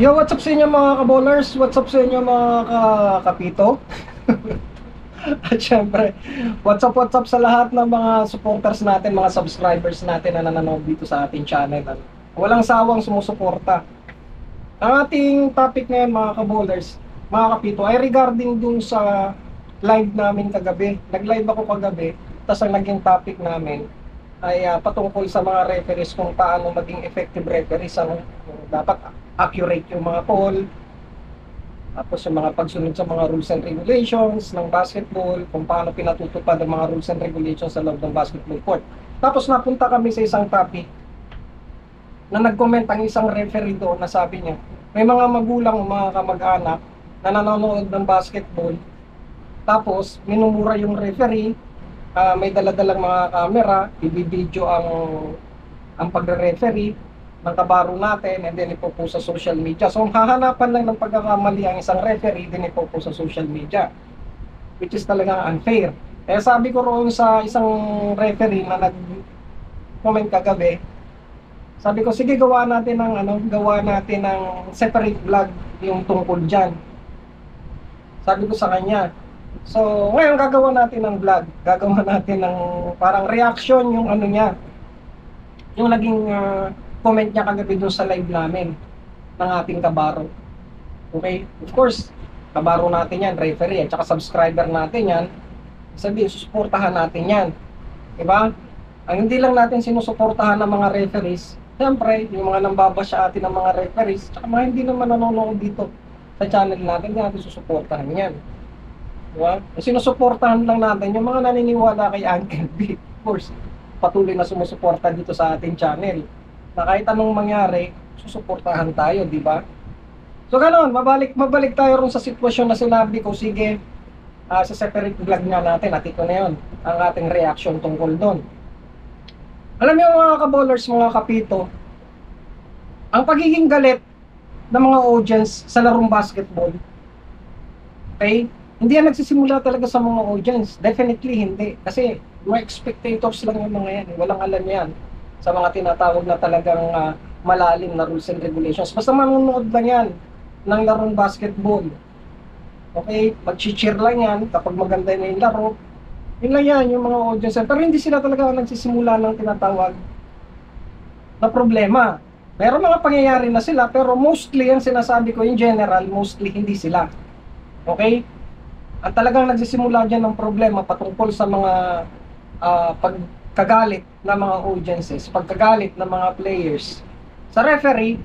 Yo, what's up sa inyo mga kabowlers? What's up sa inyo mga ka- kapito? At syempre, what's up, what's up sa lahat ng mga supporters natin, mga subscribers natin na nanonood dito sa ating channel. Ano? Walang sawang sumusuporta. Ang ating topic ngayon mga kabowlers, mga kapito, ay regarding dun sa live namin kagabi. Nag-live ako kagabi, tapos ang naging topic namin ay ah, patungkol sa mga referees kung paano maging effective referees. Ano? Dapat accurate yung mga call, tapos yung mga pagsunod sa mga rules and regulations ng basketball, kung paano pinatutupad ang mga rules and regulations sa loob ng basketball court. Tapos napunta kami sa isang topic na nag-comment ang isang referee doon na sabi niya, may mga magulang, mga kamag-anak na nanonood ng basketball, tapos minumura yung referee, ah, may daladalang mga camera, ibibidyo ang ang pagre-referee ng kabaro natin and then ipopost sa social media. So, ang hahanapan lang ng pagkakamali ang isang referee, din ipopost sa social media. Which is talagang unfair. Kaya sabi ko roon sa isang referee na nag-comment kagabi, sabi ko, sige gawa natin ng ano, gawa natin ng separate vlog yung tungkol dyan. Sabi ko sa kanya, so ngayon gagawa natin ng vlog, gagawa natin ng parang reaction yung ano niya, yung naging ah, comment niya kagabi dun sa live namin ng ating kabaro. Okay? Of course, kabaro natin yan, referee, at saka subscriber natin yan. Sabi, susuportahan natin yan. Diba? Ang hindi lang natin sinusuportahan ng mga referees, siyempre, yung mga nambabasya atin ng mga referees, tsaka mga hindi naman nanonood dito sa channel natin, hindi natin susuportahan yan. Diba? Sinusuportahan lang natin yung mga naniniwala kay Uncle B. Of course, patuloy na sumusuporta dito sa ating channel na kahit anong mangyari, susuportahan tayo, di ba? So ganoon, mabalik mabalik tayo ron sa sitwasyon na sinabi ko, sige, ah, sa separate vlog nga natin, at ito na yun, ang ating reaction tungkol doon. Alam niyo mga kabowlers, mga kapito, ang pagiging galit ng mga audience sa larong basketball, okay, hindi yan nagsisimula talaga sa mga audience. Definitely hindi. Kasi mga spectators lang yung mga yan. eh. Walang alam yan sa mga tinatawag na talagang ah, malalim na rules and regulations. Basta manonood lang yan ng larong basketball. Okay? Mag-cheer lang yan kapag maganda na yung laro. Yun lang yan, yung mga audience. Pero hindi sila talaga nagsisimula ng tinatawag na problema. Meron mga pangyayari na sila, pero mostly, ang sinasabi ko in general, mostly hindi sila. Okay? At talagang nagsisimula dyan ng problema patungkol sa mga ah, pagkagalit ng mga audiences, pagkagalit ng mga players. Sa referee,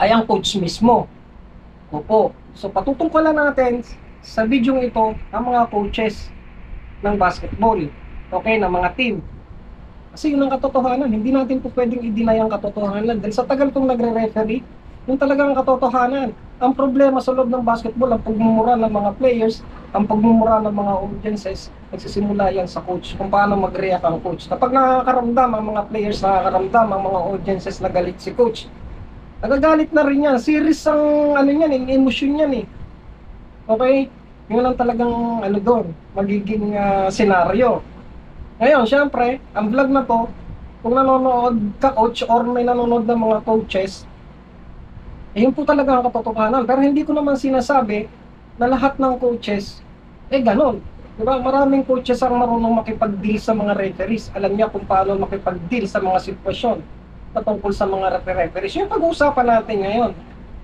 ay ang coach mismo. Opo. So patutungkulan natin sa video ito ang mga coaches ng basketball. Okay, ng mga team. Kasi yun ang katotohanan. Hindi natin po pwedeng i-deny ang katotohanan. Dahil sa tagal kong nagre-referee, yung talagang katotohanan. Ang problema sa loob ng basketball, ang pagmumura ng mga players, ang pagmumura ng mga audiences, nagsisimula yan sa coach. Kung paano mag-react ang coach. Kapag nakakaramdam ang mga players, nakakaramdam ang mga audiences na galit si coach, nagagalit na rin yan. Series ang ano yan, eh, emosyon yan eh. Okay? Yun ang talagang ano doon, magiging ah, senaryo. Ngayon, syempre, ang vlog na to, kung nanonood ka coach or may nanonood ng mga coaches, eh, yun po talaga ang katotohanan. Pero hindi ko naman sinasabi na lahat ng coaches, eh ganon. Diba? Maraming coaches ang marunong makipag-deal sa mga referees. Alam niya kung paano makipag-deal sa mga sitwasyon patungkol sa mga referees. Yung pag-uusapan natin ngayon,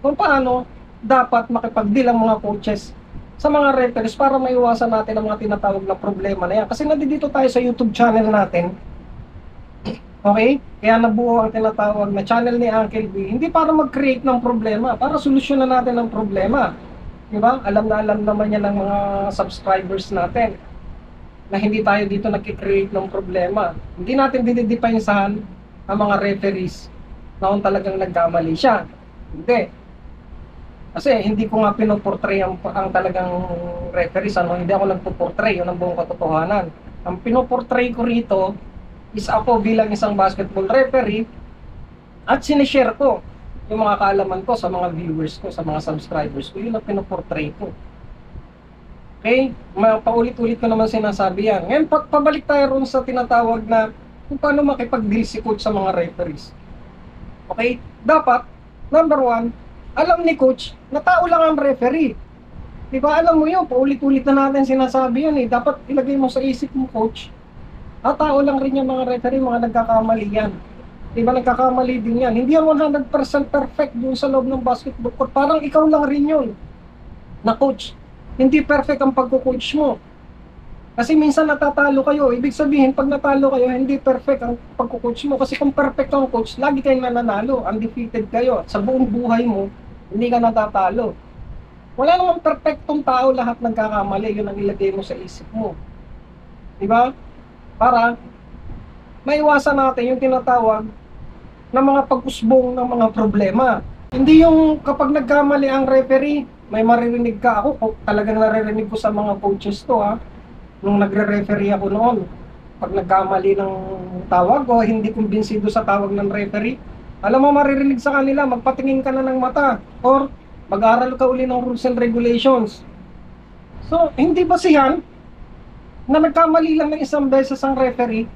kung paano dapat makipag-deal ang mga coaches sa mga referees para maiwasan natin ang mga tinatawag na problema na yan. Kasi nandito tayo sa YouTube channel natin, Okay? Kaya nabuo ang tinatawag na channel ni Uncle B, hindi para mag-create ng problema, para solusyonan natin ang problema. Di ba? Alam na alam naman yan ng mga subscribers natin na hindi tayo dito nagki-create ng problema. Hindi natin dinidepensahan ang mga referees na kung talagang nagkamali siya. Hindi. Kasi hindi ko nga pinoportray ang, ang talagang referees. Ano? Hindi ako nagpo-portray. Yun ang buong katotohanan. Ang pinoportray ko rito is ako bilang isang basketball referee at sinishare ko yung mga kaalaman ko sa mga viewers ko, sa mga subscribers ko, yun ang pinoportray ko. Okay? Paulit-ulit ko naman sinasabi yan. Ngayon, pa- pabalik tayo ron sa tinatawag na kung paano makipag-deal si coach sa mga referees. Okay? Dapat, number one, alam ni coach na tao lang ang referee. Di ba? Alam mo yun, paulit-ulit na natin sinasabi yun eh. Dapat ilagay mo sa isip mo, coach. Ah, tao lang rin yung mga referee, mga nagkakamali yan. Di ba nagkakamali din yan? Hindi yan 100% perfect dun sa loob ng basketball court. Parang ikaw lang rin yun na coach. Hindi perfect ang pagko-coach mo. Kasi minsan natatalo kayo. Ibig sabihin, pag natalo kayo, hindi perfect ang pagko-coach mo. Kasi kung perfect ang coach, lagi kayong nananalo. Undefeated kayo. Sa buong buhay mo, hindi ka natatalo. Wala namang perfectong tao lahat nagkakamali. Yun ang ilagay mo sa isip mo. Di ba? Para maiwasan natin yung tinatawag na mga pag-usbong ng mga problema. Hindi yung kapag nagkamali ang referee, may maririnig ka ako, talagang naririnig ko sa mga coaches to ha, nung nagre-referee ako noon. Pag nagkamali ng tawag o hindi kumbinsido sa tawag ng referee, alam mo maririnig sa kanila, magpatingin ka na ng mata or mag-aral ka uli ng rules and regulations. So, hindi ba siyan na nagkamali lang ng isang beses ang referee,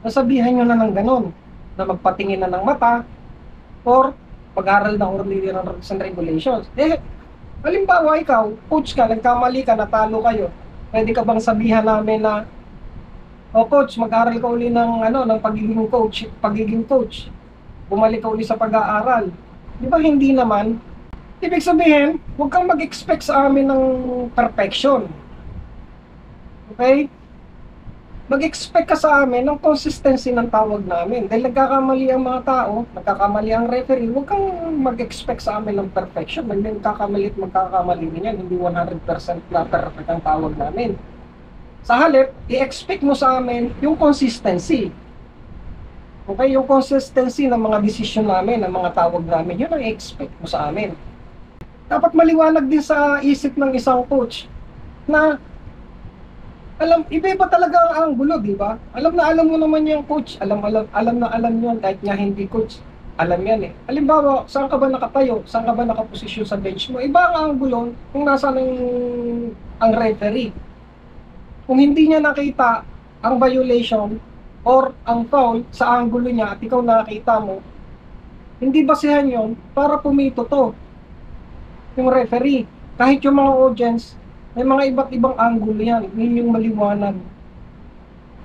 nasabihan nyo na ng ganon, na magpatingin na ng mata, or pag-aral ng ordinary ng rules and regulations. Eh, halimbawa ikaw, coach ka, nagkamali ka, natalo kayo, pwede ka bang sabihan namin na, o coach, mag-aral ka uli ng, ano, ng pagiging coach, pagiging coach, bumalik ka uli sa pag-aaral. Di ba hindi naman? Ibig sabihin, huwag kang mag-expect sa amin ng perfection. Okay? Mag-expect ka sa amin ng consistency ng tawag namin. Dahil nagkakamali ang mga tao, nagkakamali ang referee, huwag kang mag-expect sa amin ng perfection. May magkakamali at magkakamali din yan. Hindi 100% na perfect ang tawag namin. Sa halip, i-expect mo sa amin yung consistency. Okay, yung consistency ng mga desisyon namin, ng mga tawag namin, yun ang i-expect mo sa amin. Dapat maliwanag din sa isip ng isang coach na alam, iba-iba talaga ang angulo, di ba? Alam na alam mo naman yung coach. Alam, alam, alam na alam yun kahit nga hindi coach. Alam yan eh. Halimbawa, saan ka ba nakatayo? Saan ka ba nakaposisyon sa bench mo? Iba ang angulo kung nasa ng ang referee. Kung hindi niya nakita ang violation or ang foul sa angulo niya at ikaw nakita mo, hindi basihan yon para pumito to yung referee. Kahit yung mga audience, may mga iba't ibang angulo yan. Yun yung maliwanag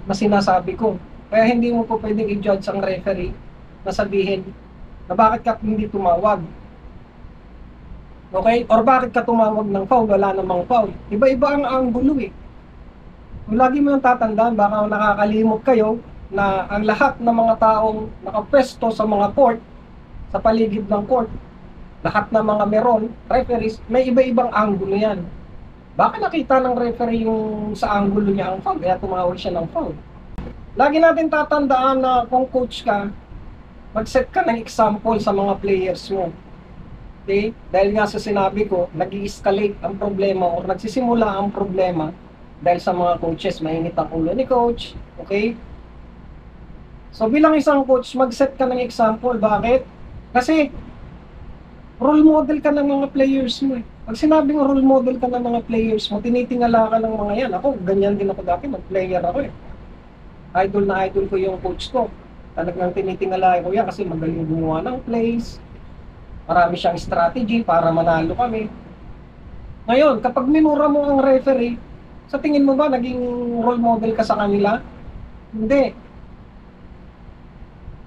na sinasabi ko. Kaya hindi mo po pwedeng i-judge ang referee na sabihin na bakit ka hindi tumawag. Okay? Or bakit ka tumawag ng foul, wala namang foul. Iba-iba ang angulo eh. Kung lagi mo yung tatandaan, baka nakakalimot kayo na ang lahat ng mga taong nakapwesto sa mga court, sa paligid ng court, lahat ng mga meron, referees, may iba-ibang angulo yan. Baka nakita ng referee yung sa angulo niya ang foul, kaya tumawag siya ng foul. Lagi natin tatandaan na kung coach ka, mag-set ka ng example sa mga players mo. Okay? Dahil nga sa sinabi ko, nag escalate ang problema o nagsisimula ang problema dahil sa mga coaches, mainit ang ulo ni coach. Okay? So bilang isang coach, mag-set ka ng example. Bakit? Kasi role model ka ng mga players mo eh. Pag sinabing role model ka ng mga players mo, tinitingala ka ng mga yan. Ako, ganyan din ako dati, mag-player ako eh. Idol na idol ko yung coach ko. Talagang tinitingala ko yan kasi magaling gumawa ng plays. Marami siyang strategy para manalo kami. Ngayon, kapag minura mo ang referee, sa tingin mo ba naging role model ka sa kanila? Hindi.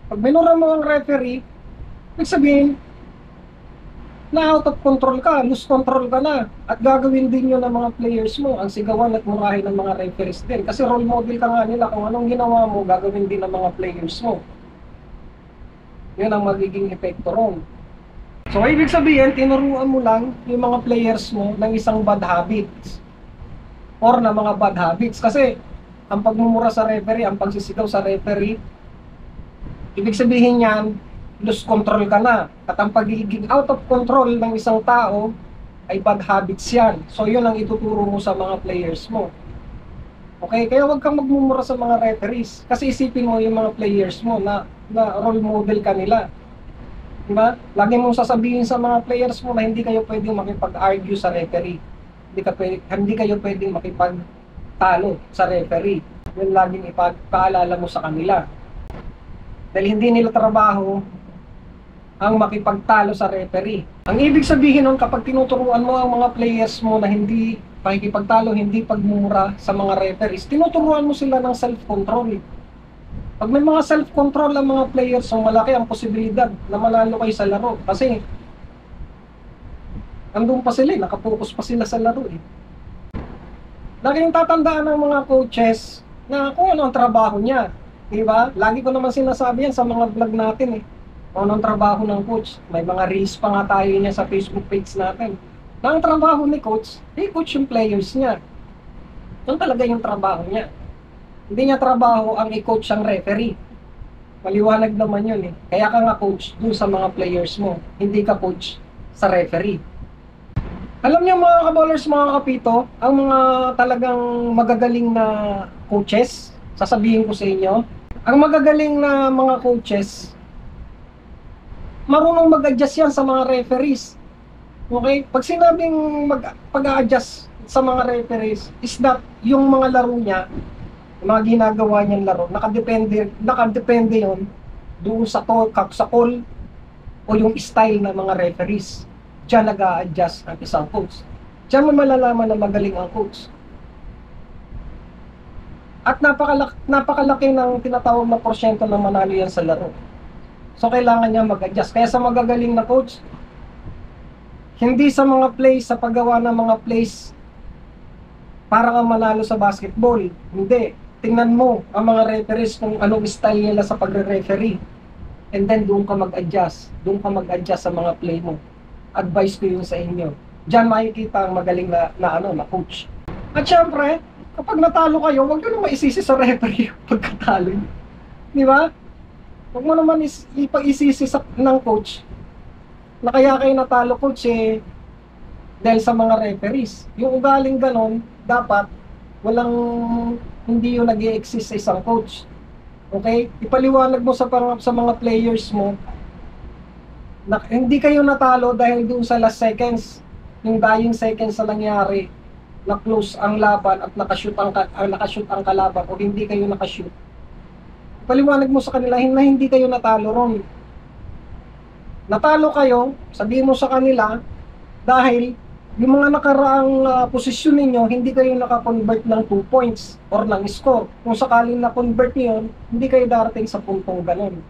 Pag minura mo ang referee, ibig sabihin, na out of control ka, lose control ka na. At gagawin din yun ng mga players mo, ang sigawan at murahin ng mga referees din. Kasi role model ka nga nila, kung anong ginawa mo, gagawin din ng mga players mo. Yun ang magiging epekto ron. So, ibig sabihin, tinuruan mo lang yung mga players mo ng isang bad habits. Or na mga bad habits. Kasi, ang pagmumura sa referee, ang pagsisigaw sa referee, ibig sabihin yan, lose control ka na. At ang pagiging out of control ng isang tao ay bad habits yan. So yun ang ituturo mo sa mga players mo. Okay, kaya huwag kang magmumura sa mga referees. Kasi isipin mo yung mga players mo na, na role model ka nila. Diba? Lagi mong sasabihin sa mga players mo na hindi kayo pwedeng makipag-argue sa referee. Hindi, ka pwede, hindi kayo pwedeng makipag-talo sa referee. Yun laging ipagpaalala mo sa kanila. Dahil hindi nila trabaho ang makipagtalo sa referee. Ang ibig sabihin nun, kapag tinuturuan mo ang mga players mo na hindi pakikipagtalo, hindi pagmumura sa mga referees, tinuturuan mo sila ng self-control. Pag may mga self-control ang mga players, so malaki ang posibilidad na manalo kayo sa laro. Kasi, andun pa sila, eh, nakapokus pa sila sa laro eh. Lagi yung tatandaan ng mga coaches na kung ano ang trabaho niya. Di ba? Lagi ko naman sinasabi yan sa mga vlog natin eh. Kung ano ang trabaho ng coach. May mga reels pa nga tayo niya sa Facebook page natin. Na ang trabaho ni coach, eh coach yung players niya. Yun talaga yung trabaho niya. Hindi niya trabaho ang i-coach ang referee. Maliwanag naman yun eh. Kaya ka nga coach dun sa mga players mo. Hindi ka coach sa referee. Alam niyo mga kaballers, mga kapito, ang mga talagang magagaling na coaches, sasabihin ko sa inyo, ang magagaling na mga coaches, marunong mag-adjust yan sa mga referees. Okay? Pag sinabing mag, pag-adjust sa mga referees, is that yung mga laro niya, yung mga ginagawa niyang laro, nakadepende, nakadepende yon doon sa, to, sa call o yung style ng mga referees. Diyan nag adjust ang isang coach. Diyan mo malalaman na magaling ang coach. At napakalaki, napakalaki ng tinatawag na porsyento na manalo yan sa laro. So kailangan niya mag-adjust. Kaya sa magagaling na coach, hindi sa mga plays, sa paggawa ng mga plays para kang manalo sa basketball. Hindi. Tingnan mo ang mga referees kung anong style nila sa pagre-referee. And then doon ka mag-adjust. Doon ka mag-adjust sa mga play mo. Advice ko yun sa inyo. Diyan makikita ang magaling na, na ano, na coach. At syempre, kapag natalo kayo, huwag nyo naman isisi sa referee pagkatalo. nyo. Di ba? Huwag mo naman is, ipag-isisi sa, ng coach na kaya kayo natalo coach eh dahil sa mga referees. Yung ugaling ganon, dapat walang hindi yung nag exist sa isang coach. Okay? Ipaliwanag mo sa parang sa mga players mo na hindi kayo natalo dahil doon sa last seconds, yung dying seconds na nangyari, na close ang laban at nakashoot ang, ang nakashoot ang kalaban o hindi kayo nakashoot. Paliwanag mo sa kanila na hindi kayo natalo ron. Natalo kayo, sabihin mo sa kanila dahil yung mga nakaraang ah, posisyon ninyo, hindi kayo nakakonvert ng 2 points or ng score. Kung sakaling na-convert niyo hindi kayo darating sa puntong ganon.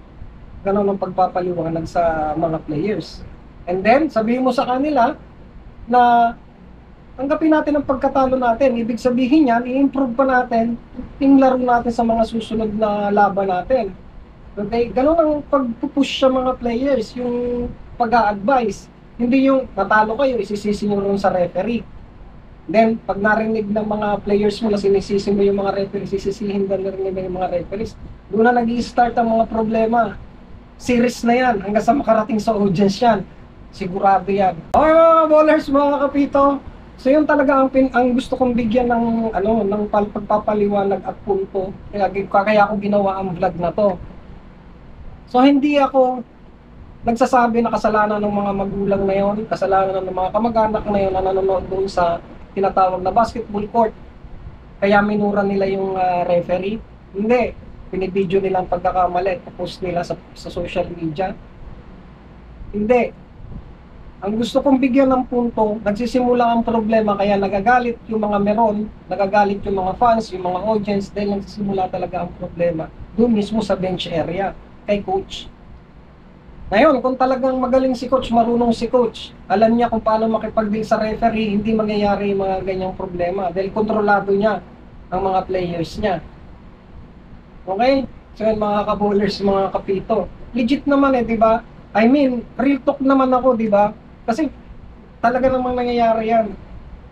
Ganon ang pagpapaliwanag sa mga players. And then, sabihin mo sa kanila na tanggapin natin ang pagkatalo natin. Ibig sabihin yan, i-improve pa natin yung laro natin sa mga susunod na laban natin. Okay? Ganon ang pagpupush sa mga players, yung pag-a-advise. Hindi yung natalo kayo, isisisi nyo rin sa referee. Then, pag narinig ng mga players mo na sinisisi mo yung mga referees, sisisihin din nila yung mga referees. Doon na nag start ang mga problema. Series na yan, hanggang sa makarating sa audience yan. Sigurado yan. Okay mga ballers, mga kapito. So yun talaga ang, pin, ang gusto kong bigyan ng ano ng pal- pagpapaliwanag at punto. Kaya, kaya ako ginawa ang vlog na to. So hindi ako nagsasabi na kasalanan ng mga magulang na yon, kasalanan ng mga kamag-anak na yon na nanonood doon sa tinatawag na basketball court. Kaya minura nila yung ah, referee. Hindi. Pinibidyo nila ang pagkakamali. Post nila sa, sa social media. Hindi. Ang gusto kong bigyan ng punto, nagsisimula ang problema kaya nagagalit yung mga meron, nagagalit yung mga fans, yung mga audience dahil nagsisimula talaga ang problema doon mismo sa bench area kay coach. Ngayon, kung talagang magaling si coach, marunong si coach, alam niya kung paano makipag-deal sa referee, hindi mangyayari yung mga ganyang problema dahil kontrolado niya ang mga players niya. Okay? So yun, mga kabowlers, mga kapito. Legit naman eh, di ba? I mean, real talk naman ako, di ba? Kasi talaga namang nangyayari yan.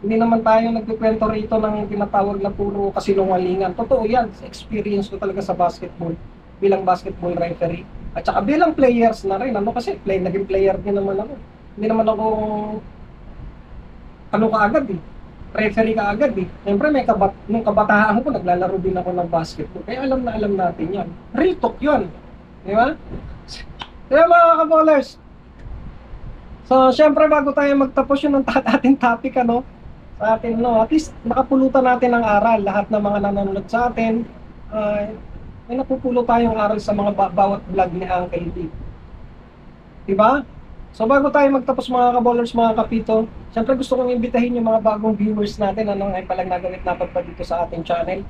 Hindi naman tayo nagkikwento rito ng tinatawag na puro kasinungalingan. Totoo yan. Experience ko talaga sa basketball bilang basketball referee. At saka bilang players na rin. Ano kasi, play, naging player din naman ako. Hindi naman ako ano ka agad eh. Referee ka agad eh. Siyempre may kabat nung kabataan ko, naglalaro din ako ng basketball. Kaya alam na alam natin yan. Real talk yun. Di ba? Kaya mga kaballers, So, syempre bago tayo magtapos yun ng ta- ating topic, ano, sa atin, no, at least nakapulutan natin ng aral. Lahat ng mga nanonood sa atin, ay may napupulo tayong aral sa mga ba- bawat vlog ni Uncle D. Diba? So bago tayo magtapos mga kaballers, mga kapito, syempre gusto kong imbitahin yung mga bagong viewers natin, ano ay palang nagamit na pa dito sa ating channel.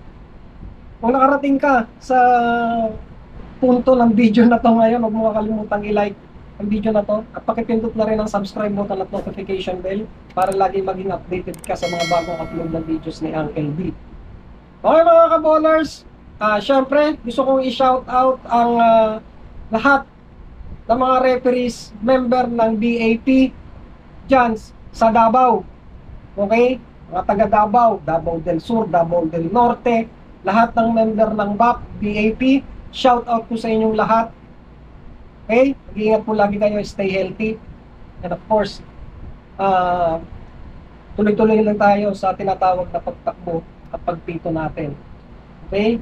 Kung nakarating ka sa punto ng video na to ngayon, huwag mo kakalimutang i-like ang video na to at pakipindot na rin ang subscribe button at notification bell para lagi maging updated ka sa mga bagong upload na videos ni Uncle B. Okay mga kaballers, ah syempre gusto kong i-shout out ang ah, lahat ng mga referees, member ng BAP dyan sa Davao. Okay? Mga taga Davao, Davao del Sur, Davao del Norte, lahat ng member ng BAP, BAP, shout out po sa inyong lahat. Okay? Mag-iingat po lagi kayo, stay healthy. And of course, ah tuloy-tuloy lang tayo sa tinatawag na pagtakbo at pagpito natin. Okay?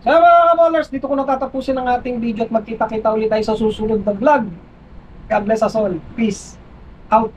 So mga kaballers, dito ko natatapusin ang ating video at magkita-kita ulit tayo sa susunod na vlog. God bless us all. Peace out.